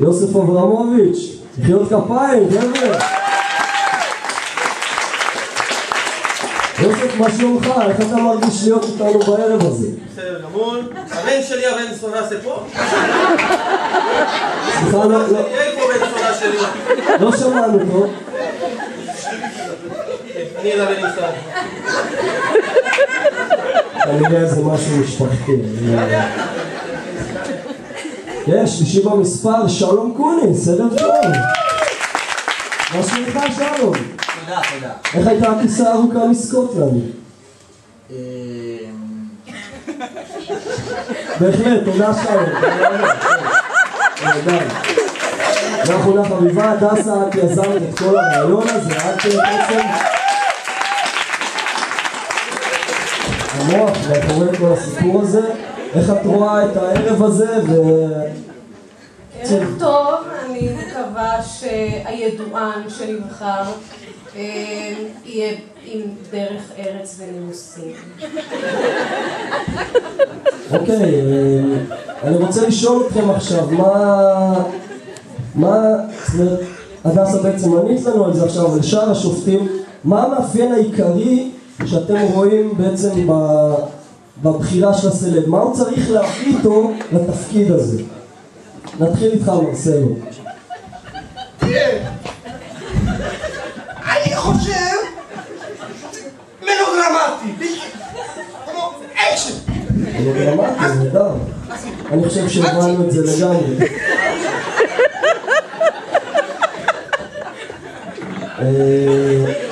יוסף אברמוביץ', מחיאות כפיים, חבר'ה! יוסף, מה שלומך? איך אתה מרגיש להיות איתנו בערב הזה? בסדר גמור. הבן שלי הבן סודה פה? סליחה, לא, לא, איפה בן סודה שלי? לא שמענו פה. אני אלא בן ישראל. כנראה זה משהו משפחתי. יש, שלישי במספר, שלום קוניס, ערב טוב. מה שלומך שלום? תודה, תודה. איך הייתה הטיסה הארוכה מסקוטלנד? אמ, בהחלט, תודה שלום. אנחנו לחביבה הדסה, את יזמת את כל הרעיון הזה, את בעצם... המוח מאחורי כל הסיפור הזה, איך את רואה את הערב הזה ו... ערב טוב, אני מקווה שהידוען שנבחר אה, יהיה עם דרך ארץ ונימוסים. אוקיי, אה, אני רוצה לשאול אתכם עכשיו, מה... מה... זאת אומרת, הדסה בעצם ענית לנו על זה עכשיו, אבל שאר השופטים, מה המאפיין העיקרי שאתם רואים בעצם ב- בבחירה של הסלב? מה הוא צריך להביא איתו לתפקיד הזה? נתחיל איתך מרסלו. אני חושב מלודרמטי, כמו אקשן. אני דרמטי, נהדר. אני חושב שהבנו את זה לגמרי. אה,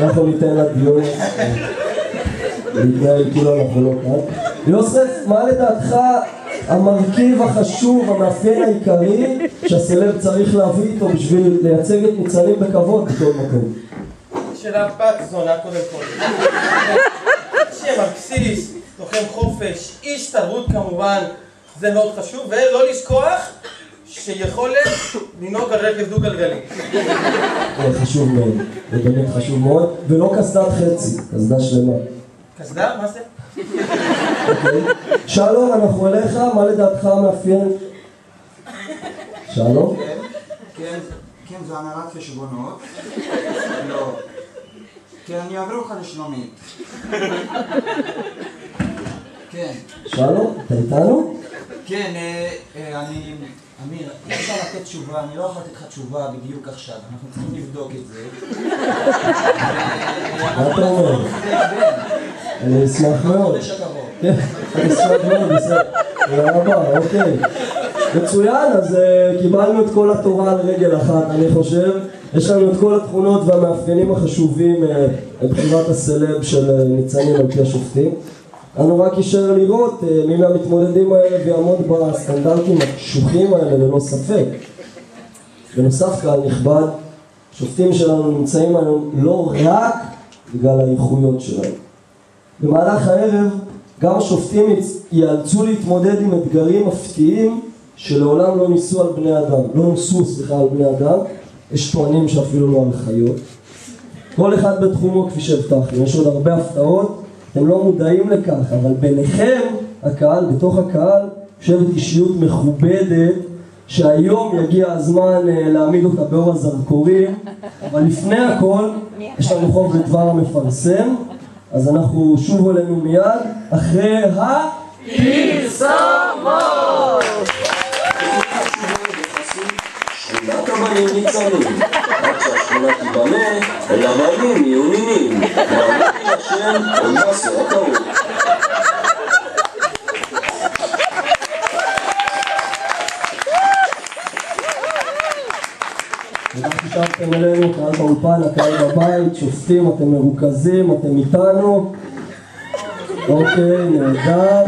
אנחנו ניתן לדיון אה, להתנהל כאילו אנחנו לא כאן. יוסף, מה לדעתך המרכיב החשוב, המאפיין העיקרי שהסלב צריך להביא איתו בשביל לייצג את ניצנים בכבוד בכל מקום? שאלה בת זונה קודם כל. שם אבקסיס, לוחם חופש, איש תרבות כמובן, זה מאוד חשוב, ולא לשכוח שיכולת לנהוג על רכב דו גלגלי. זה חשוב מאוד, זה באמת חשוב מאוד, ולא קסדת חצי, קסדה שלמה. קסדה? מה זה? אוקיי. שלום, אנחנו אליך, מה לדעתך מאפיין? שלום? כן, כן, כן, זו הנהלת חשבונות. לא. כן, אני אעביר אותך לשלומית. כן, שלום, אתה איתנו? כן, אה, אה, אני... אמיר, אי אפשר לתת תשובה, אני לא יכול לתת לך תשובה בדיוק עכשיו, אנחנו צריכים לבדוק את זה. מה אתה אומר? אני אשמח מאוד. אני אשמח מאוד, בסדר. תודה רבה, אוקיי. מצוין, אז אה, קיבלנו את כל התורה על רגל אחת, אני חושב. יש לנו את כל התכונות והמאפיינים החשובים לבחירת הסלב של ניצנים על פי השופטים. לנו רק יישאר לראות אה, מי מהמתמודדים האלה ויעמוד בסטנדרטים הקשוחים האלה ללא ספק. בנוסף קהל נכבד, שופטים שלנו נמצאים היום לא רק בגלל האיכויות שלהם. במהלך הערב גם השופטים ייאלצו להתמודד עם אתגרים מפתיעים שלעולם לא ניסו על בני אדם, לא נוסו סליחה על בני אדם, יש טוענים שאפילו לא על חיות. כל אחד בתחומו כפי שהבטחנו, יש עוד הרבה הפתעות, אתם לא מודעים לכך, אבל ביניכם, הקהל, בתוך הקהל, יושבת אישיות מכובדת שהיום יגיע הזמן אה, להעמיד אותה באור הזרקורים, אבל לפני הכל יש לנו חוב לדבר המפרסם, אז אנחנו שוב אלינו מיד אחרי ה... תיבנה, יהיו נינים, מאמין השם הקרוב. תודה ששבתם אלינו, קהל באולפן, הקהל בבית, שופטים, אתם מרוכזים, אתם איתנו. אוקיי, נהדר.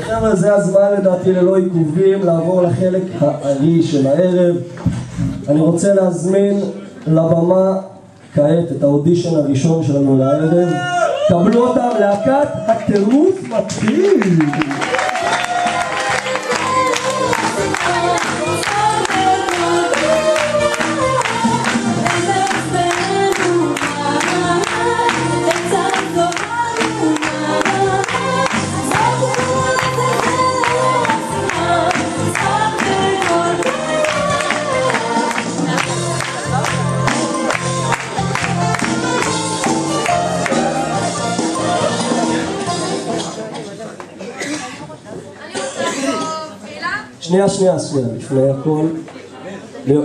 חבר'ה, זה הזמן לדעתי ללא עיכובים לעבור לחלק הארי של הערב. אני רוצה להזמין לבמה כעת את האודישן הראשון שלנו לערב. קבלו אותם, להקת הטירוף מתחיל! שנייה, שנייה, שנייה, לפני הכל. ליאו-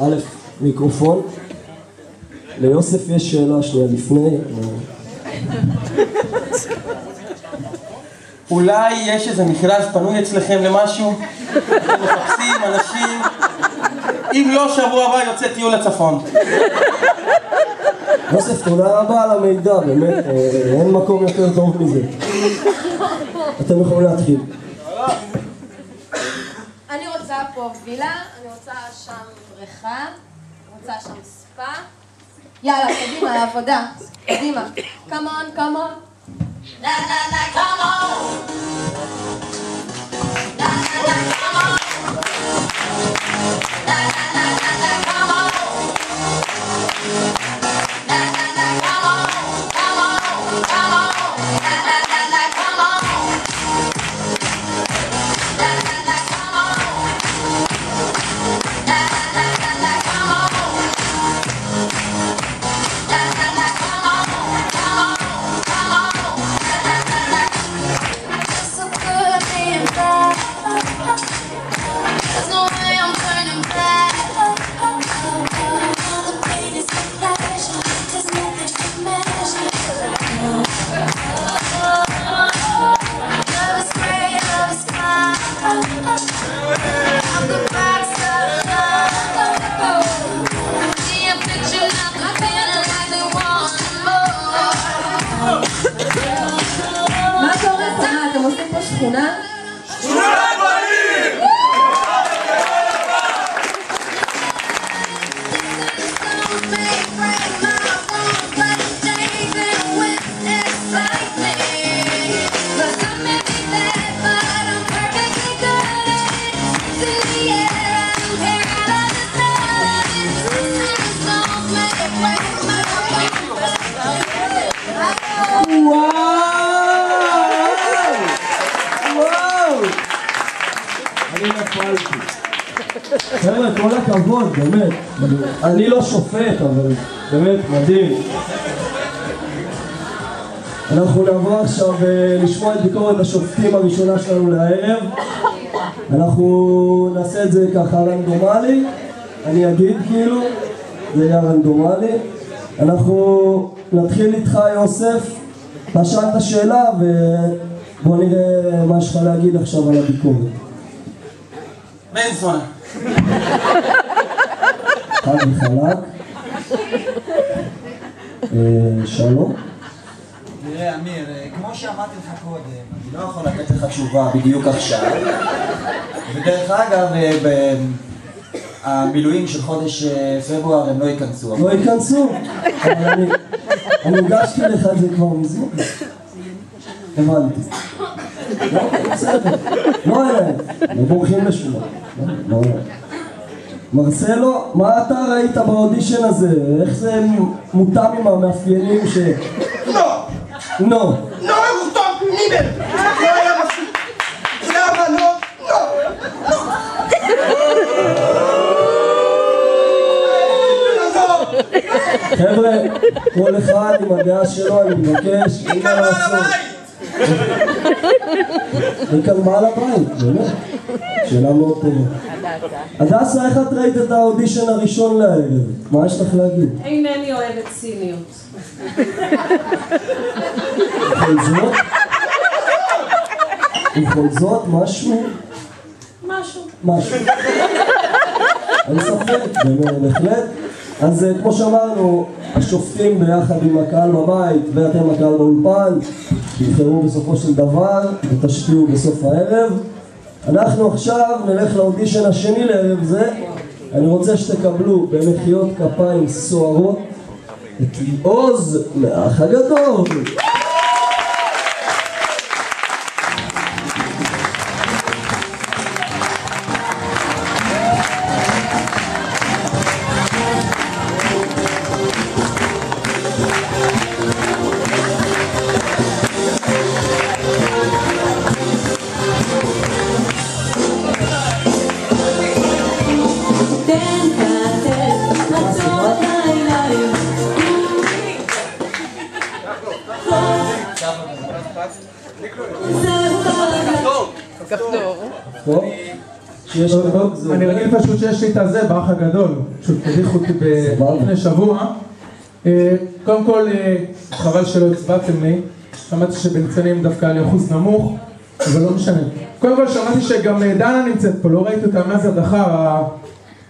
א', מיקרופון. ליוסף יש שאלה שנייה לפני. אולי יש איזה מכרז פנוי אצלכם למשהו? מחפשים אנשים? אם לא, שבוע הבא יוצא טיול לצפון. יוסף, תודה רבה על המידע, באמת, אה, אין מקום יותר טוב מזה. אתם יכולים להתחיל. אני רוצה פה וילה, אני רוצה שם בריכה, רוצה שם ספה. יאללה, קדימה, לעבודה. קדימה. קאמון, קאמון. So חבר'ה, כל הכבוד, באמת. אני לא שופט, אבל באמת, מדהים. אנחנו נעבור עכשיו אה, לשמוע את ביקורת השופטים הראשונה שלנו לערב. אנחנו נעשה את זה ככה רנדומלי. אני אגיד כאילו, זה יהיה רנדומלי. אנחנו נתחיל איתך יוסף. אתה שאלת שאלה ובוא נראה מה יש לך להגיד עכשיו על הביקורת. זונה. חד וחלק. אה, שלום. תראה, אמיר, אה, כמו שאמרתי לך קודם, אני לא יכול לתת לך תשובה בדיוק עכשיו. ודרך אגב, אה, המילואים של חודש פברואר הם לא ייכנסו. לא ייכנסו, אבל אני, אני הגשתי לך את זה כבר מזמן. הבנתי. לא בורחים אליהם. מרסלו, מה אתה ראית באודישן הזה? איך זה מותאם עם המאפיינים ש... לא! לא! לא היה מספיק! למה לא? לא! לא! חבר'ה, כל אחד עם הדעה שלו, אני מבקש, אין מה לעשות. אני כאן בעל הבית, באמת. שאלה מאוד טובה. הדסה, איך את ראית את האודישן הראשון לערב? מה יש לך להגיד? אינני אוהבת ציניות. בכל זאת? בכל זאת, משהו? משהו. משהו. אין ספק, באמת, בהחלט. אז אה, כמו שאמרנו, השופטים ביחד עם הקהל בבית ואתם הקהל באולפן תבחרו בסופו של דבר ותשפיעו בסוף הערב. אנחנו עכשיו נלך לאודישן השני לערב זה. אני רוצה שתקבלו במחיאות כפיים סוערות את עוז מהאח הגדול. אני רגיל פשוט שיש לי את הזה באח הגדול, פשוט הדיחו אותי. לפני שבוע. אה, קודם כל, אה, חבל שלא הצבעתם לי, שמעתי שבניצנים דווקא לי אחוז נמוך, אבל לא משנה. קודם כל שמעתי שגם אה, דנה נמצאת פה, לא ראיתי אותה מאז הדחה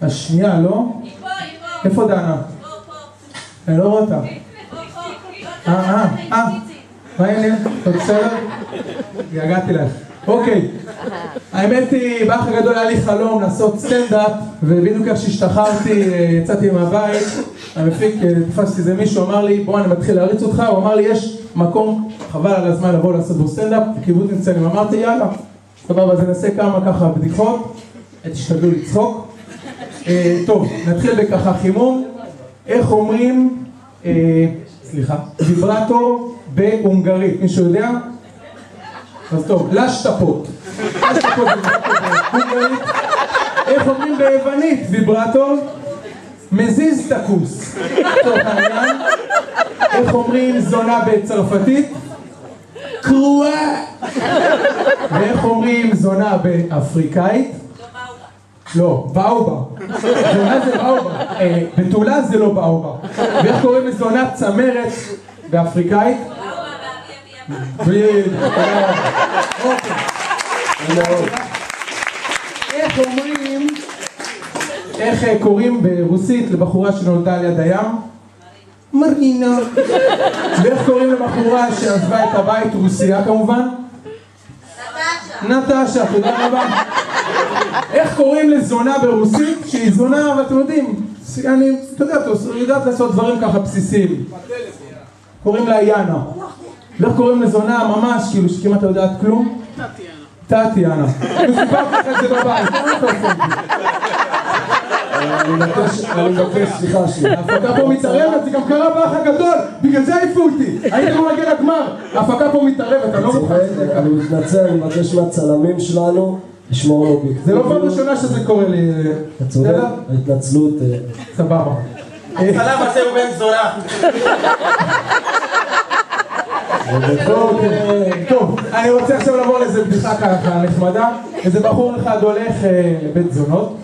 השנייה, לא? איפה דנה? אני לא רואה אותה. אה, אה, אה, מה העניין? את בסדר? התגעגעתי לך. אוקיי. האמת היא, באח הגדול היה לי חלום לעשות סטנדאפ, ובדיוק איך שהשתחררתי, אה, יצאתי מהבית, המפיק, אה, תפסתי איזה מישהו, אמר לי, בוא אני מתחיל להריץ אותך, הוא אמר לי, יש מקום, חבל על הזמן לבוא לעשות בו סטנדאפ, בקיבוץ נמצאים, אמרתי, יאללה, סבבה, אז נעשה כמה ככה בדיחות, תשתדלו לצחוק. אה, טוב, נתחיל בככה חימום, איך אומרים, סליחה, ויברטור בהונגרית, מישהו יודע? אז טוב, לשטפות. איך אומרים ביוונית ויברטור? מזיז את הכוס. איך אומרים זונה בצרפתית? קרואה. ואיך אומרים זונה באפריקאית? לא, באובה. זונה זה באובה. אה, בתולה זה לא באובה. ואיך קוראים לזונה צמרת באפריקאית? אוקיי. איך אומרים, איך אה, קוראים ברוסית לבחורה שנולדה על יד הים? מרינה. ואיך קוראים לבחורה שעזבה את הבית רוסיה כמובן? נטשה, תודה רבה. איך קוראים לזונה ברוסית שהיא זונה, ואתם יודעים, אני, אתה יודע, יודעת לעשות דברים ככה בסיסיים. קוראים לה יאנה. ואיך קוראים לזונה ממש, כאילו שכמעט לא יודעת כלום? טטיאנה. אני סיפרתי לך את זה בבית, למה אתה עושה את זה? אני מבקש, אני מבקש, סליחה שנייה. ההפקה פה מתערבת, זה גם קרה באח הגדול, בגלל זה העיפו אותי. הייתי אמור להגיע לגמר, ההפקה פה מתערבת, אני לא מוכן. אני מתנצל, אני מבקש מהצלמים שלנו לשמור על אובייקטיביות. זה לא פעם ראשונה שזה קורה לי. אתה צודק? ההתנצלות. אה, סבבה. הצלם הזה הוא בן זונה. אוקיי. טוב, אני רוצה עכשיו לעבור לאיזה בדיחה ככה נחמדה. איזה בחור אחד הולך אה, לבית זונות.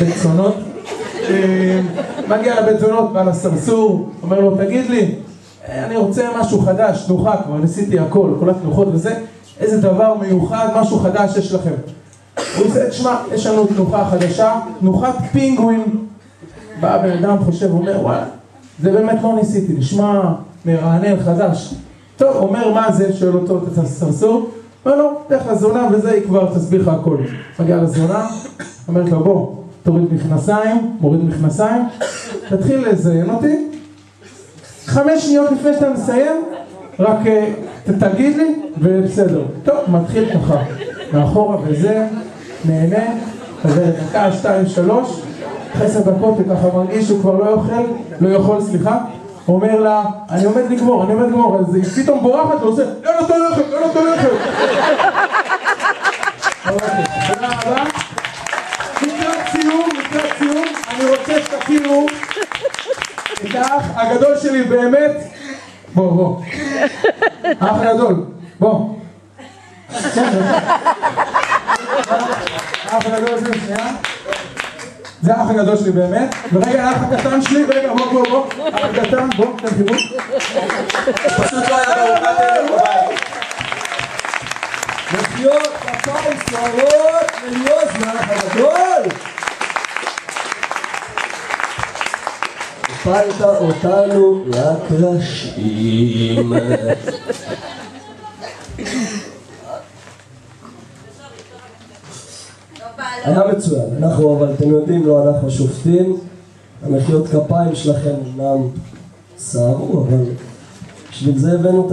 בית זונות. אה, מגיע לבית זונות, בא לסרסור, אומר לו, תגיד לי, אה, אני רוצה משהו חדש, תנוחה, כבר ניסיתי הכל, כל התנוחות וזה, איזה דבר מיוחד, משהו חדש יש לכם. הוא עושה, תשמע, יש לנו תנוחה חדשה, תנוחת פינגווין. בא בן אדם, חושב, אומר, וואלה, זה באמת לא ניסיתי, נשמע מרענן, חדש. טוב, אומר מה זה, שואל אותו את הסרסור, אומר לו, לך לזונה וזה, היא כבר תסביר לך הכל. מגיע לזונה, אומרת לו, בוא, תוריד מכנסיים, מוריד מכנסיים, תתחיל לזיין אותי. חמש שניות לפני שאתה מסיים, רק אה, תגיד לי, ובסדר. טוב, מתחיל ככה, מאחורה וזה, נהנה, כזה דקה, שתיים, שלוש, אחרי עשר דקות הוא ככה מרגיש שהוא כבר לא יאכל, לא יכול, סליחה, אומר לה, אני עומד לגמור, אני עומד לגמור, אז היא פתאום בורחת ועושה, אין אותו לחם, אין אותו לחם. אוקיי, תודה רבה. לקראת סיום, לקראת סיום, אני רוצה שתכירו את האח הגדול שלי באמת. בוא, בוא. האח הגדול, בוא. האח הגדול שלי, שנייה. זה האח הגדול שלי באמת. ורגע, האח הקטן שלי, רגע, בוא, בוא, בוא. האח הקטן, בוא, תן חיבוק. פשוט לא היה בארוחת ערב בבית. מחיאות כפיים סוערות ליוז מהאח הגדול! הפלת אותנו לקרשים. היה מצוין, אנחנו אבל אתם יודעים, לא אנחנו השופטים, המחיאות כפיים שלכם אומנם סערו, אבל בשביל זה הבאנו את